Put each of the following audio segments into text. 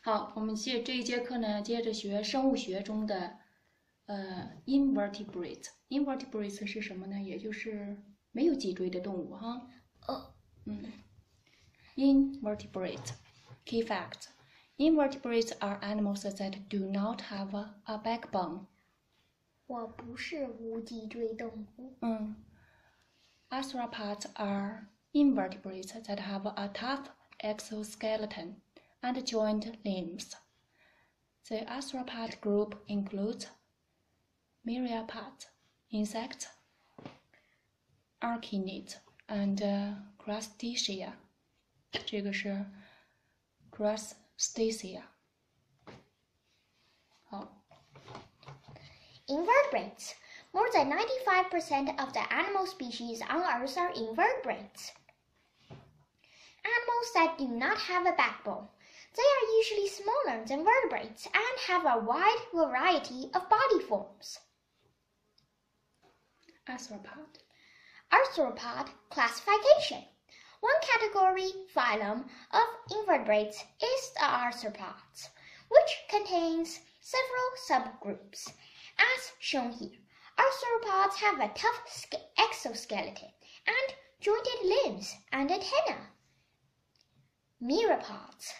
好，我们接这一节课呢，接着学生物学中的呃 invertebrate。invertebrate 是什么呢？也就是没有脊椎的动物哈。哦，嗯，invertebrate key fact: invertebrates are animals that do not have a, a backbone. 我不是无脊椎动物。嗯，arthropods are invertebrates that have a tough exoskeleton and joint limbs. The arthropod group includes myriapods, insects, arachnids, and uh, crustacea. 这个是 crustacea。好，invertebrates. More than 95% of the animal species on Earth are invertebrates. Animals that do not have a backbone. They are usually smaller than vertebrates and have a wide variety of body forms. arthropod. Arthropod classification. One category, phylum, of invertebrates is the arthropods, which contains several subgroups. As shown here, arthropods have a tough exoskeleton and jointed limbs and antennae. Myriapods.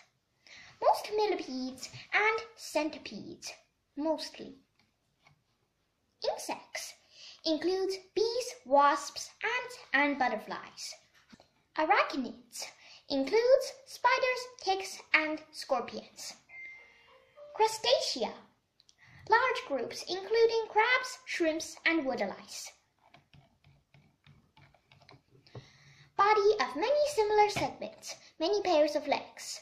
Most millipedes and centipedes, mostly. Insects includes bees, wasps, ants, and butterflies. Arachnids includes spiders, ticks, and scorpions. Crustacea, large groups including crabs, shrimps, and woodlice. Body of many similar segments, many pairs of legs.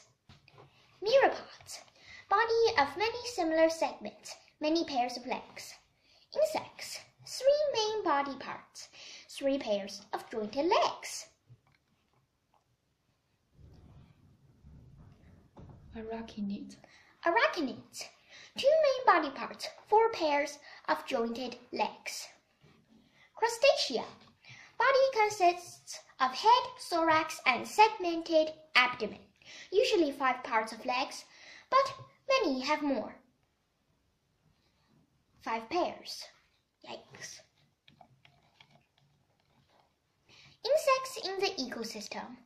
Myriapods, body of many similar segments, many pairs of legs. Insects, three main body parts, three pairs of jointed legs. Arachnid. Arachnids, two main body parts, four pairs of jointed legs. Crustacea, body consists of head, thorax, and segmented abdomen, usually five parts of legs, but many have more. Five pairs. Yikes. Insects in the ecosystem.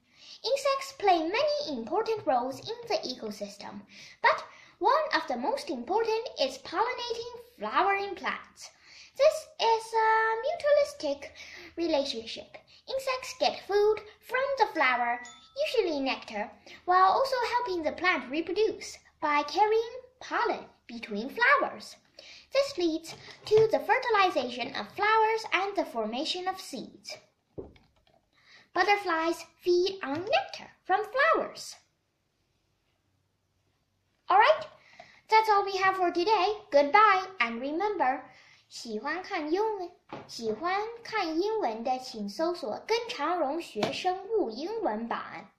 Insects play many important roles in the ecosystem, but one of the most important is pollinating flowering plants. This is a mutualistic relationship. Insects get food from the flower, usually nectar, while also helping the plant reproduce by carrying pollen between flowers. This leads to the fertilization of flowers and the formation of seeds. Butterflies feed on nectar from flowers. Alright, that's all we have for today. Goodbye, and remember, 喜欢看英文，喜欢看英文的，请搜索“跟常荣学生物英文版”。